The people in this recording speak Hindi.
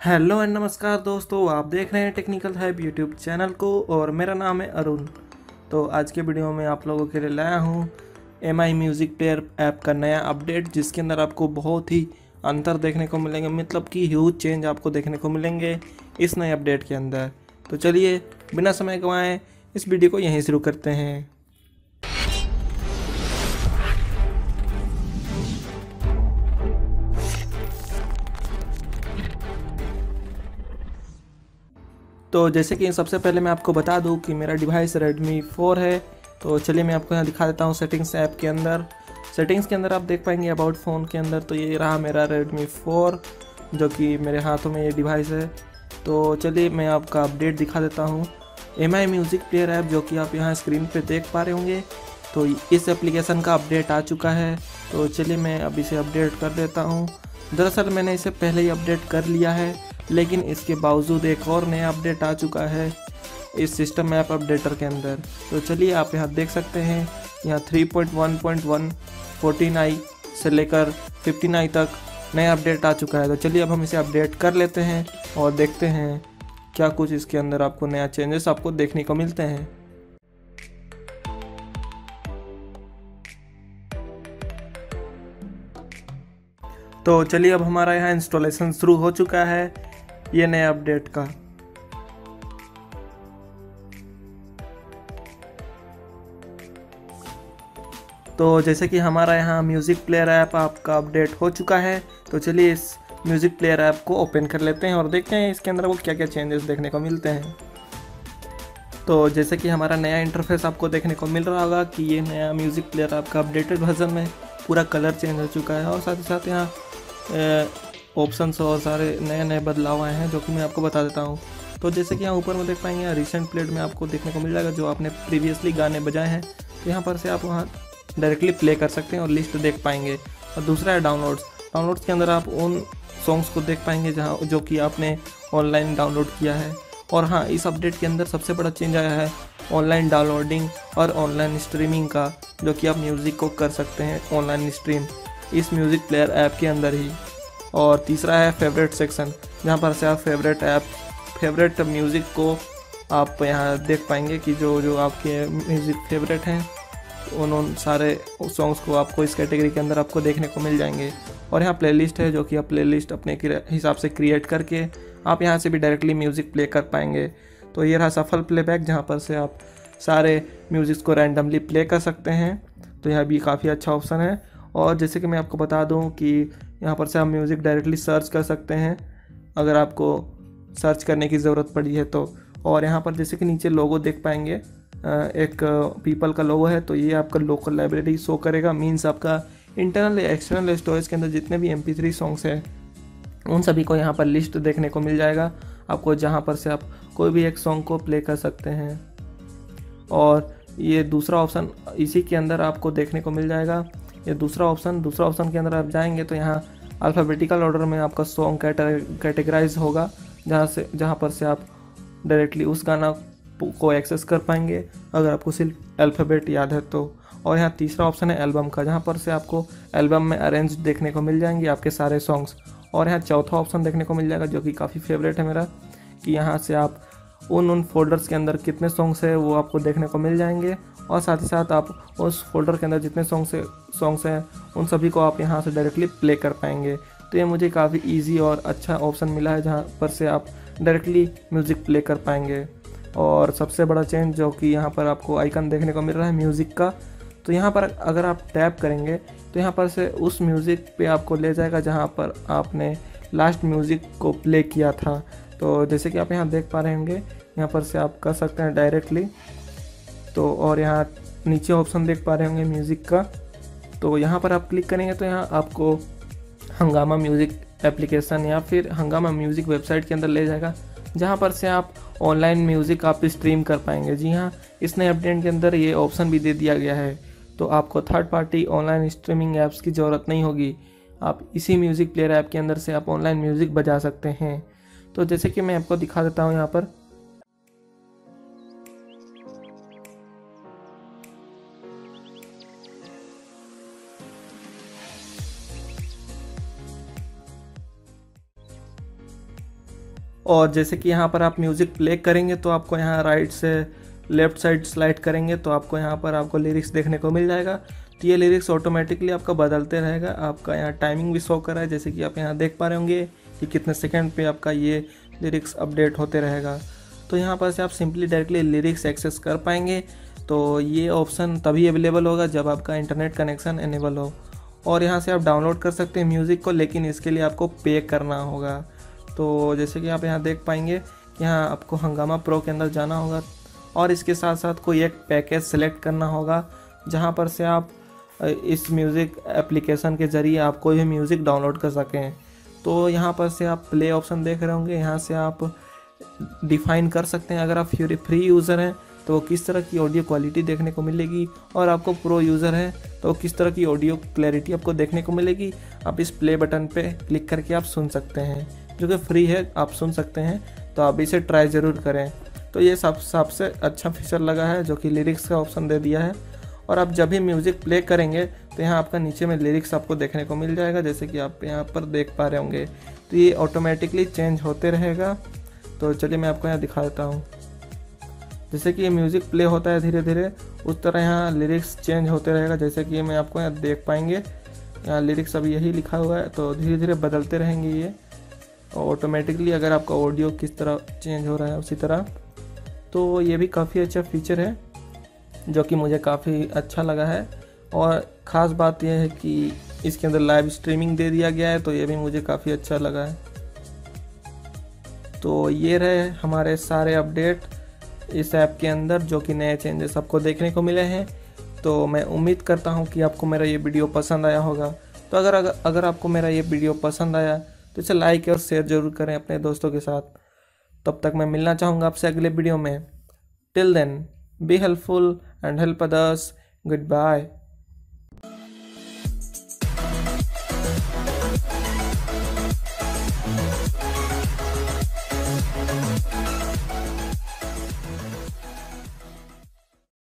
हेलो एंड नमस्कार दोस्तों, आप देख रहे हैं टेक्निकल हैब यूट्यूब चैनल को और मेरा नाम है अरुण। तो आज के वीडियो में आप लोगों के लिए लाया हूँ M I music player app का नया अपडेट, जिसके अंदर आपको बहुत ही अंतर देखने को मिलेंगे मतलब कि ह्यूज चेंज आपको देखने को मिलेंगे इस नए अपडेट के अंदर। तो चलिए, बिना समय गंवाएँ इस वीडियो को यहीं शुरू करते हैं। तो जैसे कि सबसे पहले मैं आपको बता दूँ कि मेरा डिवाइस Redmi 4 है। तो चलिए मैं आपको यहाँ दिखा देता हूँ सेटिंग्स ऐप के अंदर। सेटिंग्स के अंदर आप देख पाएँगे अबाउट फ़ोन के अंदर तो ये रहा मेरा Redmi 4 जो कि मेरे हाथों में ये डिवाइस है। तो चलिए मैं आपका अपडेट दिखा देता हूँ। M I music player app जो कि आप यहाँ स्क्रीन पे देख पा रहे होंगे। तो इस एप्लीकेशन का अपडेट आ चुका है। तो चलिए मैं अब इसे अपडेट कर देता हूँ। दरअसल मैंने इसे पहले ही अपडेट कर लिया है। लेकिन इसके बावजूद एक और नया अपडेट आ चुका है इस सिस्टम ऐप अपडेटर के अंदर। तो चलिए आप यहाँ देख सकते हैं, यहाँ 3.1.1 14 आई से लेकर 15 आई तक नया अपडेट आ चुका है। तो चलिए अब हम इसे अपडेट कर लेते हैं और देखते हैं क्या कुछ इसके अंदर आपको नया चेंजेस आपको देखने को मिलते हैं। तो चलिए अब हमारा यहाँ इंस्टॉलेशन शुरू हो चुका है। ये नए अपडेट का। तो जैसे कि हमारा यहाँ म्यूज़िक प्लेयर ऐप आपका अपडेट हो चुका है तो चलिए इस म्यूज़िक प्लेयर ऐप को ओपन कर लेते हैं और देखते हैं इसके अंदर वो क्या क्या चेंजेस देखने को मिलते हैं। तो जैसे कि हमारा नया इंटरफेस आपको देखने को मिल रहा होगा कि ये नया म्यूज़िक प्लेयर आपका अपडेटेड वर्जन में पूरा कलर चेंज हो चुका है और साथ ही साथ यहाँ ऑप्शंस और सारे नए नए बदलाव आए हैं, जो कि मैं आपको बता देता हूँ। तो जैसे कि यहाँ ऊपर में देख पाएँगे रिसेंट प्लेट में आपको देखने को मिल जाएगा, जो आपने प्रीवियसली गाने बजाए हैं। तो यहाँ पर से आप वहाँ डायरेक्टली प्ले कर सकते हैं और लिस्ट देख पाएँगे। और दूसरा है डाउनलोड्स डाउनलोड्स के अंदर आप उन सॉन्ग्स को देख पाएँगे, जहाँ जो कि आपने ऑनलाइन डाउनलोड किया है। और हाँ इस अपडेट के अंदर सबसे बड़ा चेंज आया है ऑनलाइन डाउनलोडिंग और ऑनलाइन स्ट्रीमिंग का, जो कि आप म्यूज़िक को कर सकते हैं ऑनलाइन स्ट्रीम इस म्यूज़िक प्लेयर ऐप के अंदर ही। और तीसरा है फेवरेट सेक्शन जहाँ पर से आप फेवरेट ऐप फेवरेट म्यूज़िक को आप यहाँ देख पाएँगे कि जो जो आपके म्यूज़िक फेवरेट हैं, उन सारे सॉन्ग्स को आपको इस कैटेगरी के अंदर आपको देखने को मिल जाएँगे। और यहाँ प्लेलिस्ट है जो कि आप प्लेलिस्ट अपने हिसाब से क्रिएट करके आप यहाँ से भी डायरेक्टली म्यूज़िक प्ले कर पाएँगे। तो ये रहा सफल प्लेबैक जहाँ पर से आप सारे म्यूज़िक्स को रैंडमली प्ले कर सकते हैं। तो यह भी काफ़ी अच्छा ऑप्शन है। और जैसे कि मैं आपको बता दूँ कि यहाँ पर से आप म्यूज़िक डायरेक्टली सर्च कर सकते हैं। अगर आपको सर्च करने की ज़रूरत पड़ी है तो। और यहाँ पर जैसे कि नीचे लोगो देख पाएँगे एक पीपल का लोगो है तो ये आपका लोकल लाइब्रेरी शो करेगा। मीन्स आपका इंटरनल या एक्सटर्नल स्टोरेज के अंदर जितने भी एम पी सॉन्ग्स हैं, उन सभी को यहाँ पर लिस्ट देखने को मिल जाएगा। आपको जहाँ पर से आप कोई भी एक सॉन्ग को प्ले कर सकते हैं। और ये दूसरा ऑप्शन इसी के अंदर आपको देखने को मिल जाएगा। ये दूसरा ऑप्शन दूसरा ऑप्शन के अंदर आप जाएँगे तो यहाँ अल्फ़ाबेटिकल ऑर्डर में आपका सॉन्ग कैटेगराइज होगा, जहाँ से, जहाँ पर से आप डायरेक्टली उस गाना को एक्सेस कर पाएँगे। अगर आपको सिर्फ़ अल्फ़ाबेट याद है तो। और यहाँ तीसरा ऑप्शन है एल्बम का, जहाँ पर से आपको एल्बम में अरेंज देखने को मिल जाएँगे आपके सारे सॉन्ग्स और यहाँ चौथा ऑप्शन देखने को मिल जाएगा, जो कि काफ़ी फेवरेट है मेरा, कि यहाँ से आप उन उन फोल्डर्स के अंदर कितने सॉन्ग्स है वो आपको देखने को मिल जाएँगे। और साथ ही साथ आप उस फोल्डर के अंदर जितने सॉन्ग्स सॉन्ग्स हैं, उन सभी को आप यहाँ से डायरेक्टली प्ले कर पाएँगे। तो ये मुझे काफ़ी इजी और अच्छा ऑप्शन मिला है, जहाँ पर से आप डायरेक्टली म्यूज़िक प्ले कर पाएँगे। और सबसे बड़ा चेंज जो कि यहाँ पर आपको आइकन देखने को मिल रहा है म्यूज़िक का। तो यहाँ पर अगर आप टैप करेंगे तो यहाँ पर से उस म्यूज़िक पे आपको ले जाएगा जहाँ पर आपने लास्ट म्यूज़िक को प्ले किया था। तो जैसे कि आप यहाँ देख पा रहे होंगे यहाँ पर से आप कर सकते हैं डायरेक्टली तो और यहाँ नीचे ऑप्शन देख पा रहे होंगे म्यूज़िक का। तो यहाँ पर आप क्लिक करेंगे तो यहाँ आपको हंगामा म्यूज़िक एप्लीकेशन या फिर हंगामा म्यूज़िक वेबसाइट के अंदर ले जाएगा, जहाँ पर से आप ऑनलाइन म्यूज़िक आप स्ट्रीम कर पाएँगे। जी हाँ इस नए अपडेट के अंदर ये ऑप्शन भी दे दिया गया है। तो आपको third party online streaming apps की ज़रूरत नहीं होगी। आप इसी म्यूज़िक प्लेयर ऐप के अंदर से आप ऑनलाइन म्यूज़िक बजा सकते हैं। तो जैसे कि मैं आपको दिखा देता हूँ यहाँ पर। और जैसे कि यहाँ पर आप म्यूज़िक प्ले करेंगे तो आपको यहाँ राइट से लेफ़्ट साइड स्लाइड करेंगे तो आपको यहाँ पर आपको लिरिक्स देखने को मिल जाएगा। तो ये लिरिक्स ऑटोमेटिकली आपका बदलते रहेगा। आपका यहाँ टाइमिंग भी शो कर रहा है, जैसे कि आप यहाँ देख पा रहे होंगे कि कितने सेकंड पे आपका ये लिरिक्स अपडेट होते रहेगा। तो यहाँ पर से आप सिंपली डायरेक्टली लिरिक्स एक्सेस कर पाएँगे। तो ये ऑप्शन तभी अवेलेबल होगा जब आपका इंटरनेट कनेक्शन एनेबल हो। और यहाँ से आप डाउनलोड कर सकते हैं म्यूज़िक को, लेकिन इसके लिए आपको पे करना होगा। तो जैसे कि आप यहाँ देख पाएँगे कि यहाँ आपको हंगामा प्रो के अंदर जाना होगा और इसके साथ साथ कोई एक पैकेज सेलेक्ट करना होगा, जहाँ पर से आप इस म्यूज़िक एप्लीकेशन के ज़रिए आप कोई भी म्यूज़िक डाउनलोड कर सकें। तो यहाँ पर से आप प्ले ऑप्शन देख रहे होंगे, यहाँ से आप डिफ़ाइन कर सकते हैं अगर आप फ्यूरी फ्री यूज़र हैं तो किस तरह की ऑडियो क्वालिटी देखने को मिलेगी और आपको प्रो यूज़र है तो किस तरह की ऑडियो क्लैरिटी आपको देखने को मिलेगी, आप इस प्ले बटन पे क्लिक करके आप सुन सकते हैं। जो कि फ्री है, आप सुन सकते हैं तो आप इसे ट्राई ज़रूर करें। तो ये सब, सबसे अच्छा फीचर लगा है, जो कि लिरिक्स का ऑप्शन दे दिया है। और आप जब भी म्यूज़िक प्ले करेंगे तो यहाँ आपका नीचे में लिरिक्स आपको देखने को मिल जाएगा, जैसे कि आप यहाँ पर देख पा रहे होंगे। तो ये ऑटोमेटिकली चेंज होते रहेगा। तो चलिए मैं आपको यहाँ दिखा देता हूँ। जैसे कि ये म्यूज़िक प्ले होता है धीरे धीरे उस तरह यहाँ लिरिक्स चेंज होते रहेगा, जैसे कि मैं आपको यहाँ देख पाएँगे। यहाँ लिरिक्स अभी यही लिखा हुआ है तो धीरे धीरे बदलते रहेंगे ये। और ऑटोमेटिकली अगर आपका ऑडियो किस तरह चेंज हो रहा है उसी तरह। तो ये भी काफ़ी अच्छा फीचर है जो कि मुझे काफ़ी अच्छा लगा है। और ख़ास बात यह है कि इसके अंदर लाइव स्ट्रीमिंग दे दिया गया है तो ये भी मुझे काफ़ी अच्छा लगा है। तो ये रहे हमारे सारे अपडेट इस ऐप के अंदर जो कि नए चेंजेस आपको देखने को मिले हैं। तो मैं उम्मीद करता हूँ कि आपको मेरा ये वीडियो पसंद आया होगा। तो अगर अगर, अगर आपको मेरा ये वीडियो पसंद आया तो इसे लाइक और शेयर ज़रूर करें अपने दोस्तों के साथ। तब तक मैं मिलना चाहूँगा आपसे अगले वीडियो में। Till then be helpful and help others good bye